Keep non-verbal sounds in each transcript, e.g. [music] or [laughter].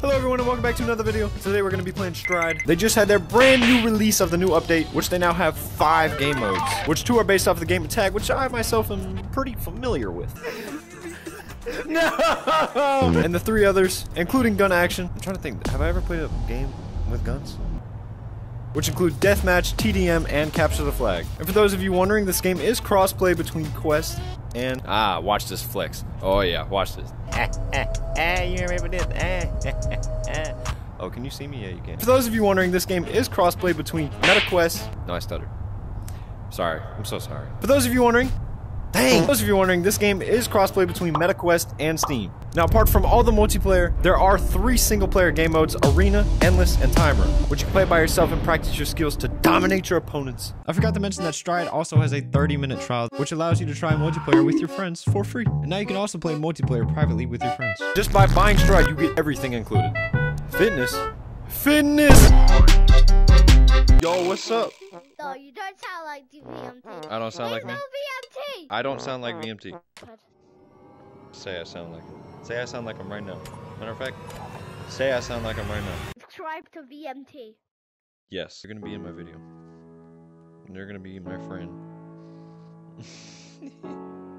Hello everyone and welcome back to another video. Today we're going to be playing Stride. They just had their brand new release of the new update, which they now have five game modes, which two are based off of the game Tag, which I myself am pretty familiar with. [laughs] no! And the three others, including gun action. I'm trying to think, have I ever played a game with guns? which include Deathmatch, TDM, and Capture the Flag. And for those of you wondering, this game is crossplay between Quest and... Ah, watch this flex. Oh yeah, watch this. [laughs] you remember this? [laughs] oh, can you see me? Yeah, you can. For those of you wondering, this game is crossplay between MetaQuest... No, I stuttered. Sorry, I'm so sorry. For those of you wondering, Dang! For those of you wondering, this game is crossplay between MetaQuest and Steam. Now, apart from all the multiplayer, there are three single-player game modes, Arena, Endless, and Timer, which you can play by yourself and practice your skills to dominate your opponents. I forgot to mention that Stride also has a 30-minute trial, which allows you to try multiplayer with your friends for free. And now you can also play multiplayer privately with your friends. Just by buying Stride, you get everything included. Fitness. Fitness! Yo, what's up? No, you don't sound like VMT. I don't sound like There's me? no VMT. I don't sound like VMT. Say I sound like him. Say I sound like him right now. Matter of fact, say I sound like him right now. Subscribe to VMT. Yes, you're gonna be in my video. And you're gonna be my friend. [laughs]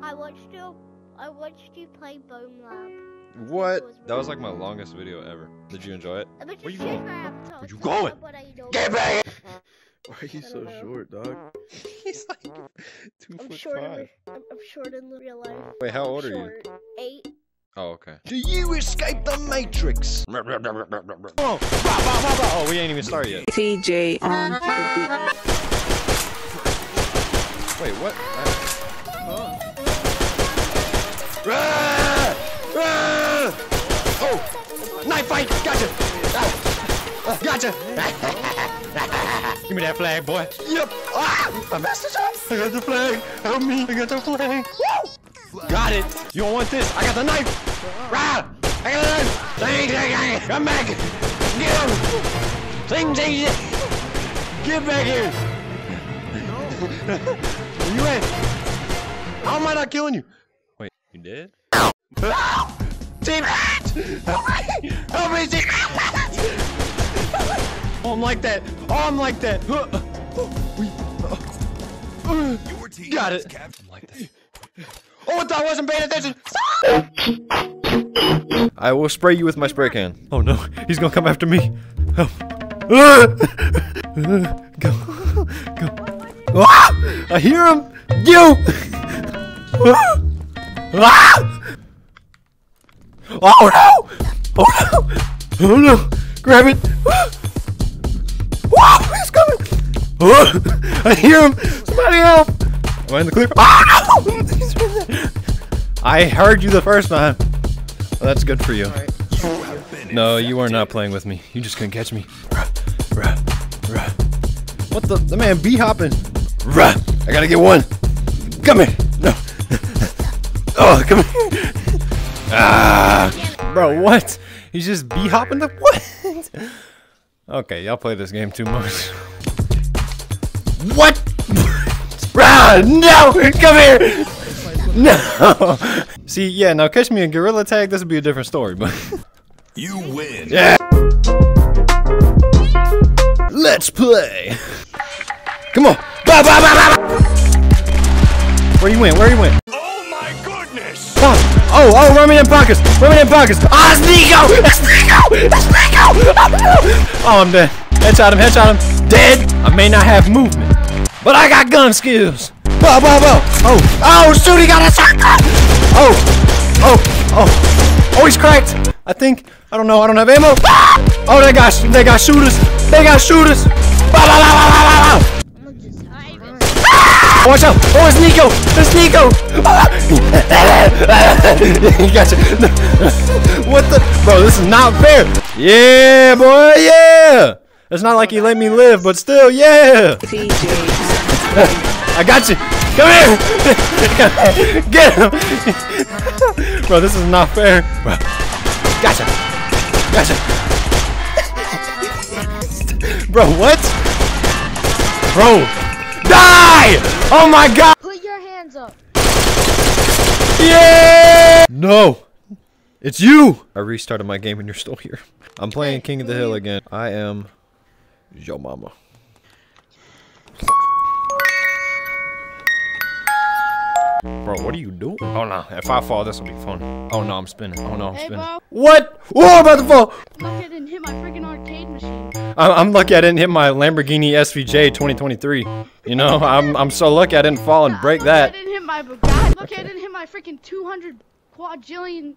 I watched you. I watched you play Bonelab. what? That was like my longest video ever. Did you enjoy it? I bet Where you going? Where you going? Are you doing? Get back! [laughs] Why are you so know. short, dog? [laughs] He's like two I'm foot short five. the, I'm, I'm short in real life. Wait, how I'm old are you? Eight. Oh, okay. Do you escape the Matrix? oh, oh, we ain't even started yet. TJ on the beat. Wait, what? Ah! Ah! Oh! Knife fight! Gotcha! Ah! Ah, Gotcha! Give me that flag, boy. Yep! Ah! I messed it up! I got the flag! Help me! I got the flag! Woo! Got it! You don't want this? I got the knife! Rah! I got the knife! Dang, dang, dang! Come back! Get him! Sing, sing, sing! Get back here! Where [laughs] you at? How am I not killing you? Wait, you did? [laughs] Team [laughs] Help me! Help me, team Oh, I'm like that. Oh, I'm like that. Got it. I'm like that. Oh, I wasn't paying attention. I will spray you with my spray can. Oh no, he's gonna come after me. Oh. Go. Go. Ah! I hear him! You! Ah! Oh no! Oh no! Oh no! Grab it! Wow! He's coming! Oh, I hear him! Somebody help! Am I in the clear? Ah! no! Right. I heard you the first time. Well, that's good for you. No, you are not playing with me. You just couldn't catch me. Ruh, ruh, ruh. What the? The man b-hopping. I gotta get one. Come here. No. [laughs] Oh, come here. [laughs] Ah. Bro, what? He's just b-hopping the what? [laughs] Okay, y'all play this game too much. What? Bruh, no! Come here! [laughs] No! [laughs] See, yeah, now catch me in Gorilla Tag, this would be a different story, but. [laughs] You win. Yeah! Let's play! Come on! Bah, bah, bah, bah, bah. Where you went? Where you went? Oh my goodness! Oh, oh, Roman and me in pockets! Run me in pockets! Ah, it's Nico! It's Nico! It's Nico! Oh. Oh, I'm dead. Headshot him, headshot him. Dead! I may not have movement, but I got gun skills. Bow, bow, bow. Oh, oh, shoot, he got a shotgun! Oh, oh, oh. Oh, he's cracked. I think. I don't know. I don't have ammo. Ah! Oh, they got, they got shooters. They got shooters. Bow, bow, bow, bow, bow, bow. I'm just hiding. Watch out! Oh, it's Nico! It's Nico! [laughs] gotcha. what the? Bro, this is not fair. Yeah, boy, yeah! It's not like he let me live, but still, yeah! [laughs] TJ. I got you! Come here! [laughs] Get him! Bro, this is not fair. Bro. Gotcha! Gotcha! Bro, what? Bro! Die! Oh my god! Put your hands up. Yeah! No. It's you! I restarted my game and you're still here. I'm playing King of the Hill again. I am your Mama. Bro, what are you doing? Oh no, if I fall, this will be fun. Oh no, I'm spinning. Oh no, I'm Hey, spinning. bro. What? Whoa, I'm about to fall! Lucky I didn't hit my freaking arcade machine. I'm, I'm lucky I didn't hit my Lamborghini SVJ 2023. You know, I'm, I'm so lucky I didn't fall and break Lucky I that. didn't hit my Bugatti. Lucky I didn't hit my freaking 200 quadrillion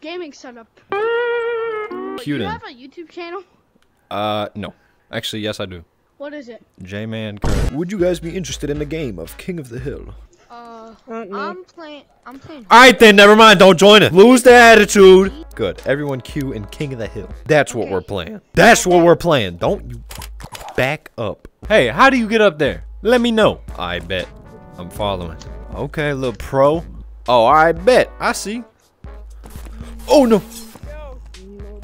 gaming setup. Do you have a YouTube channel? Uh, no. Actually, yes, I do. What is it? J-Man Would you guys be interested in the game of King of the Hill? I'm playing. I'm playing. Alright then, never mind, don't join it. Lose the attitude. Good, everyone queue in King of the Hill. That's what we're playing. That's what we're playing. Don't you back up. Hey, how do you get up there? Let me know. I bet. I'm following. Okay, little pro. Oh, I bet. I see. Oh no.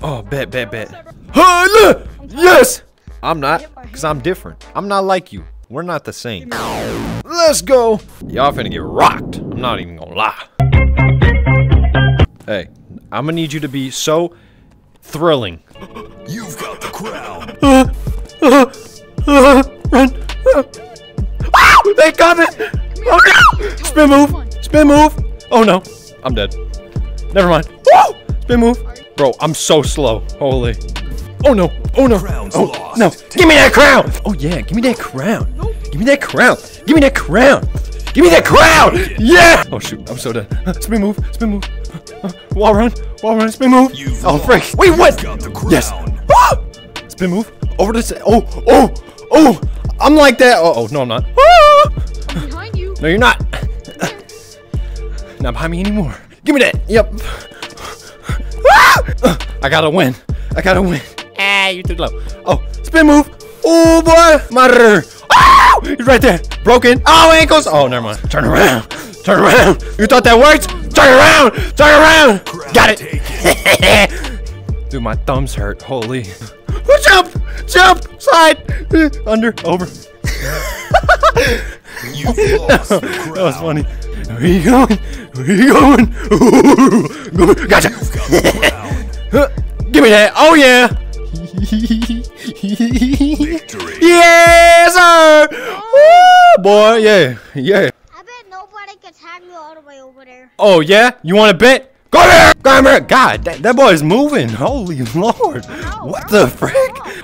Oh, bet, bet, bet. Look! Yes! I'm not, because I'm different. I'm not like you. We're not the same. Let's go! Y'all finna get rocked. I'm not even gonna lie. Hey, I'm gonna need you to be so thrilling. You've got the crown. Run! Ah! They coming! Oh no! Spin move! Spin move! Oh no! I'm dead. Never mind. Woo! Spin move! Bro, I'm so slow. Holy. Oh no! Oh no! Crown's Oh lost. no! Give me that crown! Oh yeah, give me that crown! Give me that crown! Give me that crown! Give me that crown! Yeah! Oh shoot, I'm so dead. Spin move! Spin move! Wall run! Wall run! Spin move! You've Oh frick! lost. Wait, what? Got the Yes! Ah! Spin move! Over to sa- Oh! Oh! Oh! I'm like that! Oh, oh no, I'm not. Ah! behind you. No, you're not. [laughs] not behind me anymore. Give me that. Yep. Ah! I gotta win. I gotta win. You're too low. Oh, spin move. Oh boy, mother. Oh, he's right there. Broken. Oh, ankles. Oh, never mind. Turn around. Turn around. You thought that worked? Turn around. Turn around. Got it. [laughs] Dude, my thumbs hurt. Holy. [laughs] Jump! Jump! Slide! [laughs] Under, over. You've lost the. That was funny. Where you going? Where you going? Ooh, go- gotcha. You've got the crown. Huh, Give me that. Oh yeah. Victory. yes, sir. Woo, boy, yeah, yeah. I bet nobody can tag me all the way over there. Oh yeah. You want to bet? Go there. Go there. God, that, that boy is moving. Holy [laughs] lord. What the frick?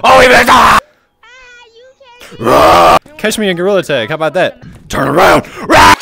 Oh, he missed. Ah! Ah, you can't. Catch me in gorilla tag. How about that? Turn around. Rah!